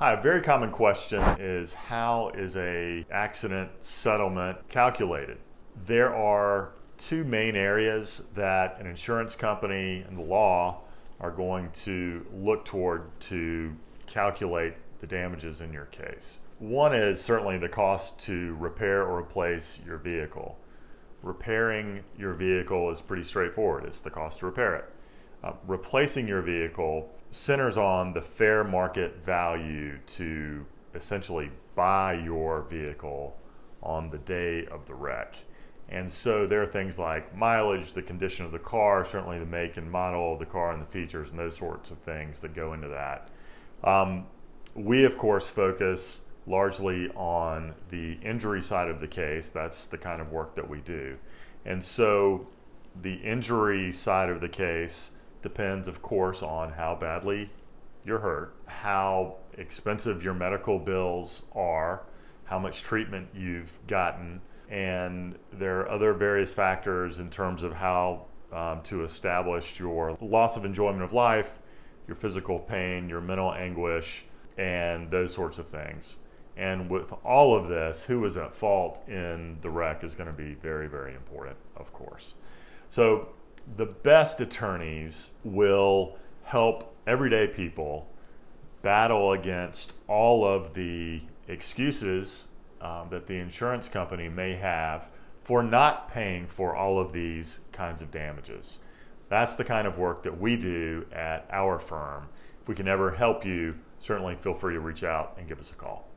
Hi, a very common question is how is a accident settlement calculated? There are two main areas that an insurance company and the law are going to look toward to calculate the damages in your case. One is certainly the cost to repair or replace your vehicle. Repairing your vehicle is pretty straightforward. It's the cost to repair it. Uh, replacing your vehicle centers on the fair market value to essentially buy your vehicle on the day of the wreck. And so there are things like mileage, the condition of the car, certainly the make and model of the car and the features and those sorts of things that go into that. Um, we, of course, focus largely on the injury side of the case. That's the kind of work that we do. And so the injury side of the case depends, of course, on how badly you're hurt, how expensive your medical bills are, how much treatment you've gotten, and there are other various factors in terms of how um, to establish your loss of enjoyment of life, your physical pain, your mental anguish, and those sorts of things. And with all of this, who is at fault in the wreck is going to be very, very important, of course. So the best attorneys will help everyday people battle against all of the excuses um, that the insurance company may have for not paying for all of these kinds of damages. That's the kind of work that we do at our firm. If we can ever help you, certainly feel free to reach out and give us a call.